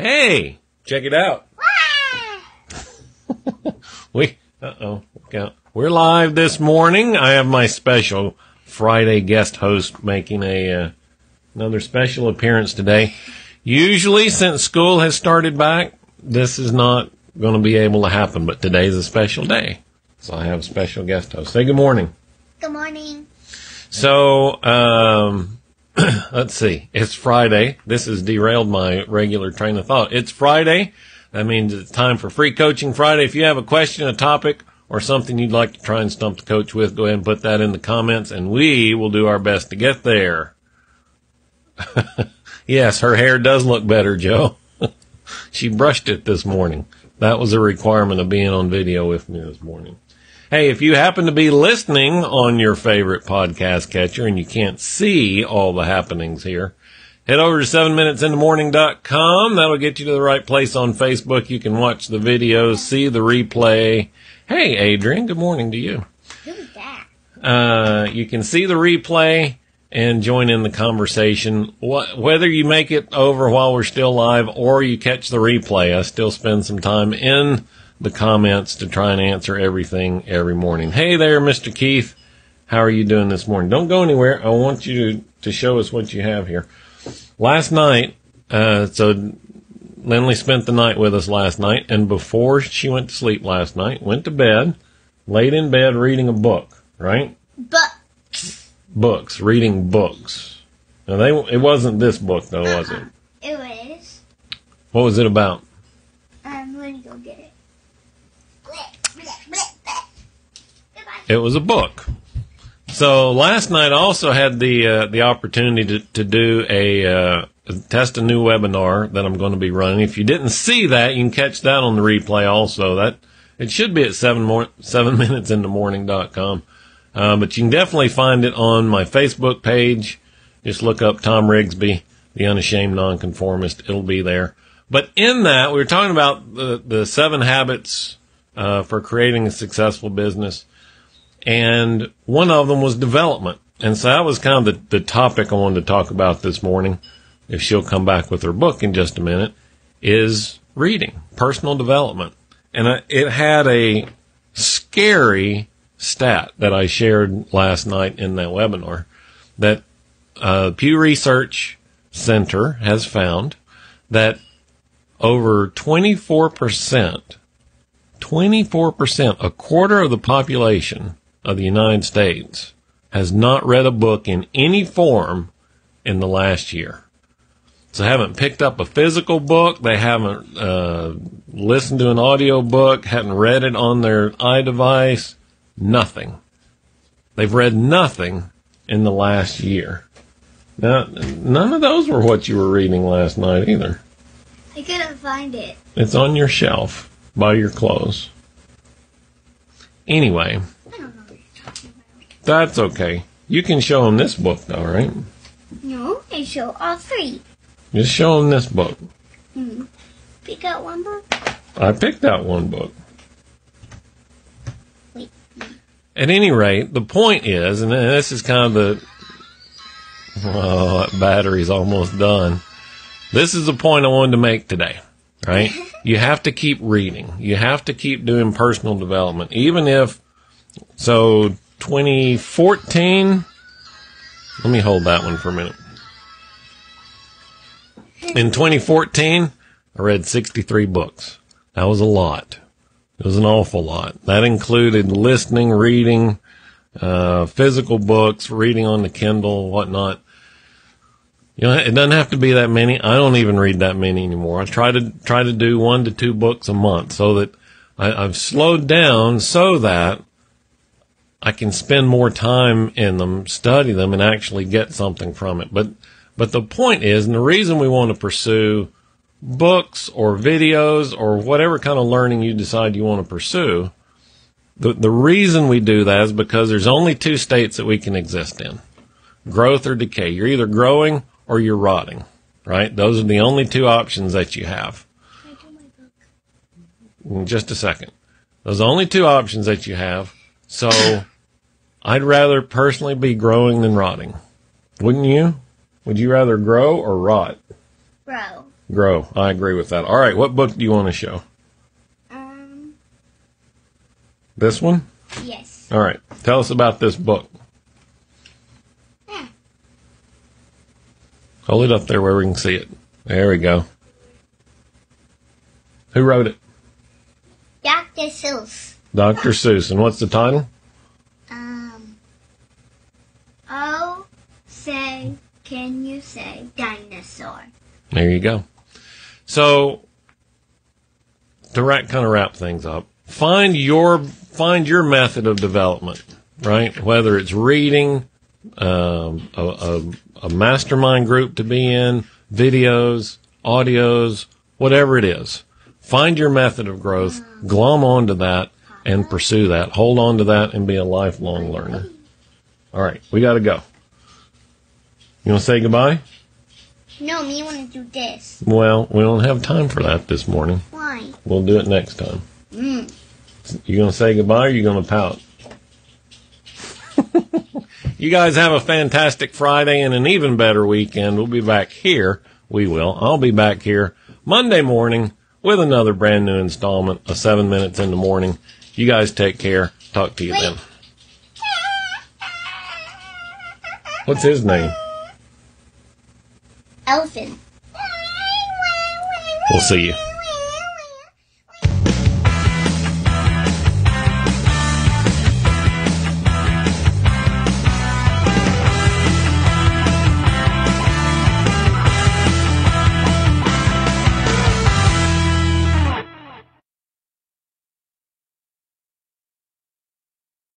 Hey, check it out. we, uh oh, we're live this morning. I have my special Friday guest host making a uh, another special appearance today. Usually, since school has started back, this is not going to be able to happen, but today's a special day. So I have a special guest host. Say good morning. Good morning. So, um, let's see. It's Friday. This has derailed my regular train of thought. It's Friday. That means it's time for Free Coaching Friday. If you have a question, a topic, or something you'd like to try and stump the coach with, go ahead and put that in the comments, and we will do our best to get there. yes, her hair does look better, Joe. she brushed it this morning. That was a requirement of being on video with me this morning. Hey, if you happen to be listening on your favorite podcast catcher and you can't see all the happenings here, head over to 7minutesinthemorning.com. That'll get you to the right place on Facebook. You can watch the videos, see the replay. Hey, Adrian, good morning to you. Who's that? Uh, you can see the replay and join in the conversation. Whether you make it over while we're still live or you catch the replay, I still spend some time in the comments to try and answer everything every morning. Hey there, Mr. Keith. How are you doing this morning? Don't go anywhere. I want you to, to show us what you have here. Last night, uh, so Lindley spent the night with us last night, and before she went to sleep last night, went to bed, laid in bed reading a book, right? Books. Books, reading books. Now they, it wasn't this book though, was it? It was. What was it about? I'm to go get it. It was a book. So last night I also had the uh, the opportunity to, to do a uh, test a new webinar that I'm going to be running. If you didn't see that, you can catch that on the replay also. That it should be at seven more seven minutes in the morning.com. Uh, but you can definitely find it on my Facebook page. Just look up Thom Rigsby, the unashamed nonconformist. It'll be there. But in that, we were talking about the, the seven habits uh, for creating a successful business and one of them was development. And so that was kind of the, the topic I wanted to talk about this morning. If she'll come back with her book in just a minute, is reading, personal development. And it had a scary stat that I shared last night in that webinar that uh, Pew Research Center has found that over 24%, 24%, a quarter of the population of the United States has not read a book in any form in the last year. So they haven't picked up a physical book. They haven't uh, listened to an audio book, hadn't read it on their iDevice, nothing. They've read nothing in the last year. Now, none of those were what you were reading last night either. I couldn't find it. It's on your shelf by your clothes. Anyway, that's okay. You can show them this book, though, right? No, I show all three. Just show them this book. Hmm. Pick out one book. I picked out one book. Wait. At any rate, the point is, and this is kind of the. Oh, that battery's almost done. This is the point I wanted to make today, right? you have to keep reading. You have to keep doing personal development, even if. So 2014. Let me hold that one for a minute. In 2014, I read 63 books. That was a lot. It was an awful lot. That included listening, reading, uh, physical books, reading on the Kindle, whatnot. You know, it doesn't have to be that many. I don't even read that many anymore. I try to try to do one to two books a month so that I, I've slowed down so that I can spend more time in them, study them, and actually get something from it. But, but the point is, and the reason we want to pursue books or videos or whatever kind of learning you decide you want to pursue, the, the reason we do that is because there's only two states that we can exist in growth or decay. You're either growing or you're rotting, right? Those are the only two options that you have. In just a second. Those are the only two options that you have. So I'd rather personally be growing than rotting. Wouldn't you? Would you rather grow or rot? Grow. grow. I agree with that. All right, what book do you want to show? Um, This one? yes. All right. Tell us about this book. Hold it up there where we can see it. There we go. Who wrote it? Dr. Seuss. Dr. Seuss. And what's the title? Um, oh, say, can you say dinosaur? There you go. So, to wrap, kind of wrap things up, find your find your method of development, right? Whether it's reading, um, a, a, a mastermind group to be in, videos, audios, whatever it is. Find your method of growth, glom onto that, and pursue that. Hold on to that and be a lifelong learner. All right, we got to go. You want to say goodbye? No, me want to do this. Well, we don't have time for that this morning. Why? We'll do it next time. Mm. You gonna say goodbye or you gonna pout? You guys have a fantastic Friday and an even better weekend. We'll be back here. We will. I'll be back here Monday morning with another brand new installment of seven minutes in the morning. You guys take care. Talk to you then. What's his name? Elephant. We'll see you.